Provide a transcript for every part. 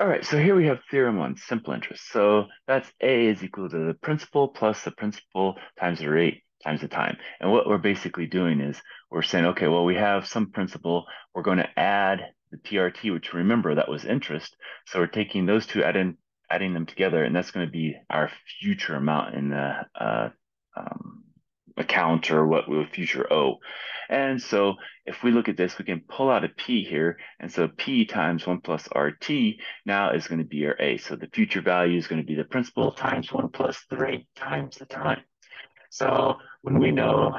All right, so here we have theorem one, simple interest. So that's A is equal to the principal plus the principal times the rate times the time. And what we're basically doing is we're saying, okay, well, we have some principal. We're going to add the PRT, which remember that was interest. So we're taking those two, adding, adding them together, and that's going to be our future amount in the uh, um, account or what we will future owe. And so if we look at this, we can pull out a P here. And so P times 1 plus RT now is going to be our A. So the future value is going to be the principal times 1 plus the rate times the time. So when we know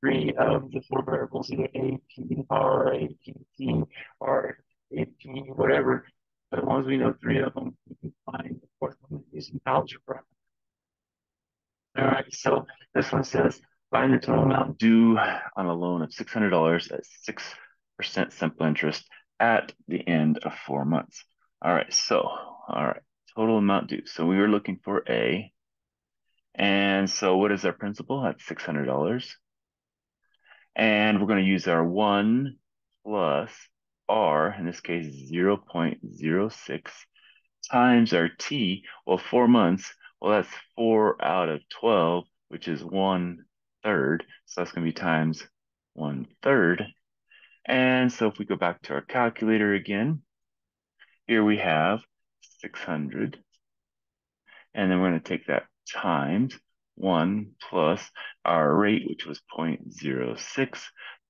three of the four variables, either A, P, R, A, P, T, or A, P, whatever, but as long as we know three of them, we can find the fourth one using algebra. All right, so this one says Find the total amount due on a loan of $600 at 6% simple interest at the end of four months. All right, so, all right, total amount due. So we were looking for A. And so what is our principal? That's $600. And we're going to use our 1 plus R, in this case 0 0.06, times our T. Well, four months, well, that's 4 out of 12, which is 1 third. So that's going to be times one third. And so if we go back to our calculator again, here we have 600. And then we're going to take that times 1 plus our rate, which was 0.06,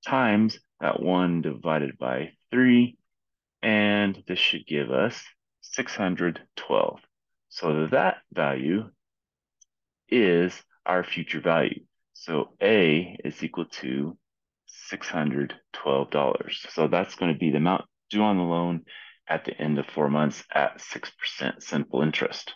times that 1 divided by 3. And this should give us 612. So that value is our future value. So A is equal to $612. So that's going to be the amount due on the loan at the end of four months at 6% simple interest.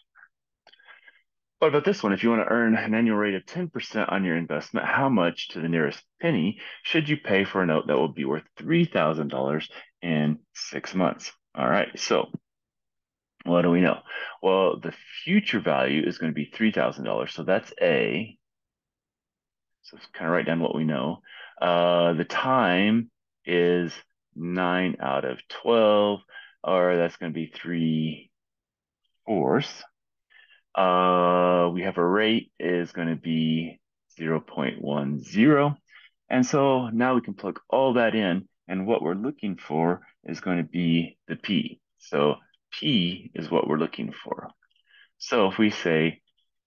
What about this one? If you want to earn an annual rate of 10% on your investment, how much to the nearest penny should you pay for a note that will be worth $3,000 in six months? All right, so what do we know? Well, the future value is going to be $3,000. So that's A. So kind of write down what we know. Uh, the time is 9 out of 12, or that's going to be 3 fourths. Uh, we have a rate is going to be 0.10. And so now we can plug all that in, and what we're looking for is going to be the P. So P is what we're looking for. So if we say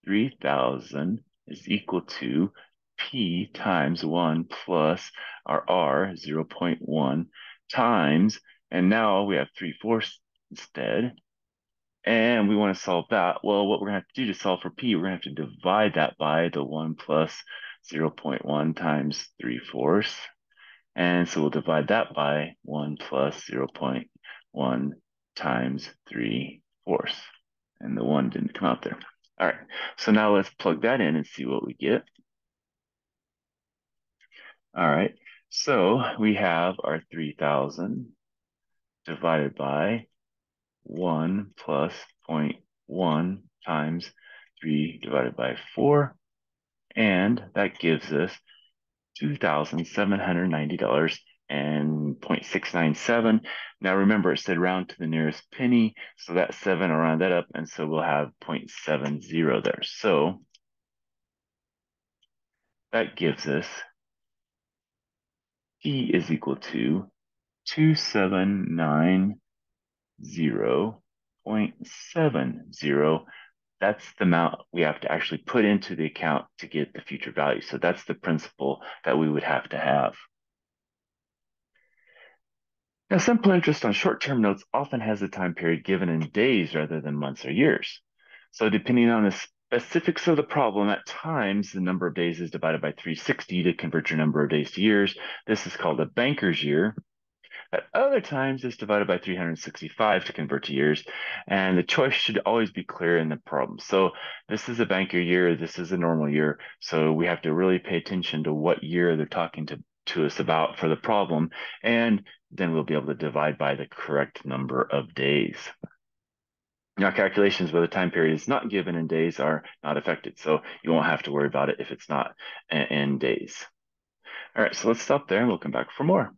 3,000 is equal to P times 1 plus our R, 0 0.1, times, and now we have 3 fourths instead. And we want to solve that. Well, what we're going to have to do to solve for P, we're going to have to divide that by the 1 plus 0 0.1 times 3 fourths. And so we'll divide that by 1 plus 0 0.1 times 3 fourths. And the 1 didn't come out there. All right, so now let's plug that in and see what we get. All right, so we have our 3,000 divided by 1 plus 0.1 times 3 divided by 4. And that gives us $2,790 and 0.697. Now remember, it said round to the nearest penny, so that 7 will round that up, and so we'll have 0.70 there. So that gives us P is equal to 2790.70. That's the amount we have to actually put into the account to get the future value. So that's the principal that we would have to have. Now, simple interest on short-term notes often has a time period given in days rather than months or years. So depending on the specifics of the problem, at times the number of days is divided by 360 to convert your number of days to years. This is called a banker's year. At other times, it's divided by 365 to convert to years, and the choice should always be clear in the problem. So this is a banker year, this is a normal year, so we have to really pay attention to what year they're talking to, to us about for the problem, and then we'll be able to divide by the correct number of days. Now, calculations where the time period is not given in days are not affected, so you won't have to worry about it if it's not in days. All right, so let's stop there and we'll come back for more.